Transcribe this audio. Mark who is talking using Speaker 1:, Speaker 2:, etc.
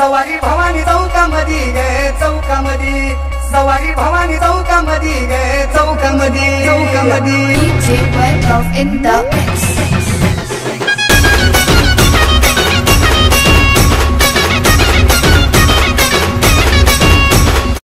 Speaker 1: सवारी भवानी चौकामध्ये गे चौकामध्ये. सवारी भवानी चौकामध्ये गे चौकामध्ये. चौकामध्ये.
Speaker 2: DJ Web of.